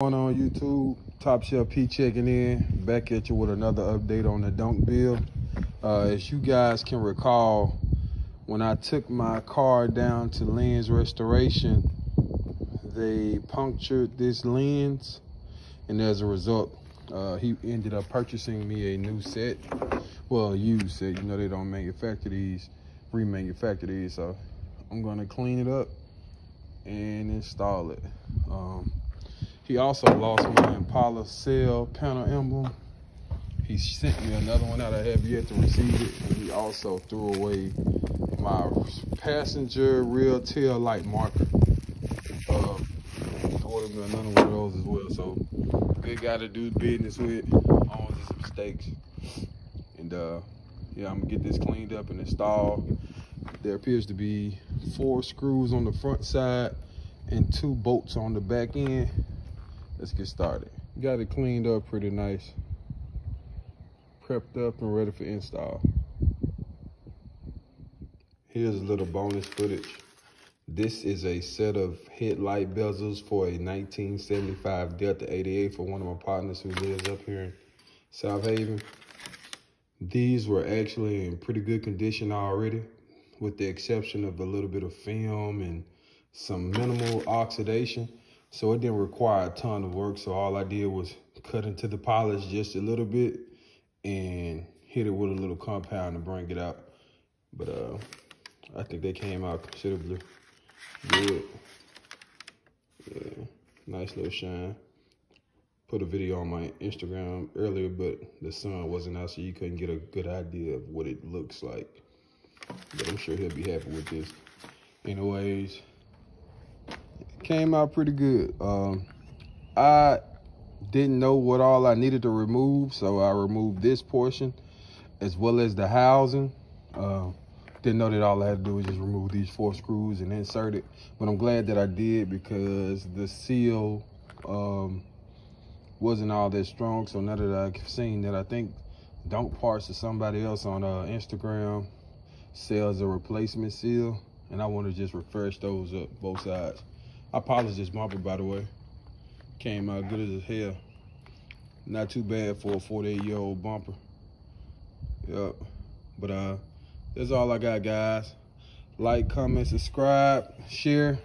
going on YouTube? Top Shelf P checking in. Back at you with another update on the donk build. Uh, as you guys can recall, when I took my car down to lens restoration, they punctured this lens, and as a result, uh, he ended up purchasing me a new set. Well, used set. You know they don't manufacture these, remanufacture these. So I'm gonna clean it up and install it. Um, he also lost my Impala sail panel emblem. He sent me another one out. I have yet to receive it. And he also threw away my passenger rear tail light marker. Uh, ordered me another one of those as well. So good guy to do business with, owns his mistakes. And uh, yeah, I'm gonna get this cleaned up and installed. There appears to be four screws on the front side and two bolts on the back end let's get started. Got it cleaned up pretty nice. Prepped up and ready for install. Here's a little bonus footage. This is a set of headlight bezels for a 1975 Delta 88 for one of my partners who lives up here in South Haven. These were actually in pretty good condition already, with the exception of a little bit of film and some minimal oxidation. So it didn't require a ton of work. So all I did was cut into the polish just a little bit and hit it with a little compound to bring it out. But uh, I think they came out considerably good. Yeah, nice little shine. Put a video on my Instagram earlier, but the sun wasn't out, so you couldn't get a good idea of what it looks like. But I'm sure he'll be happy with this. Anyways, came out pretty good. Um, I didn't know what all I needed to remove, so I removed this portion as well as the housing. Uh, didn't know that all I had to do was just remove these four screws and insert it. But I'm glad that I did because the seal um, wasn't all that strong. So now that I've seen that, I think Donk Parts or somebody else on uh, Instagram sells a replacement seal. And I want to just refresh those up, both sides. I polished this bumper, by the way. Came out good as hell. Not too bad for a 48 year old bumper. Yep. But uh, that's all I got, guys. Like, comment, subscribe, share.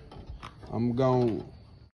I'm going to